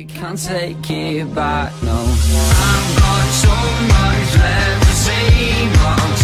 you can't take it back, no. I've got so much left to say, but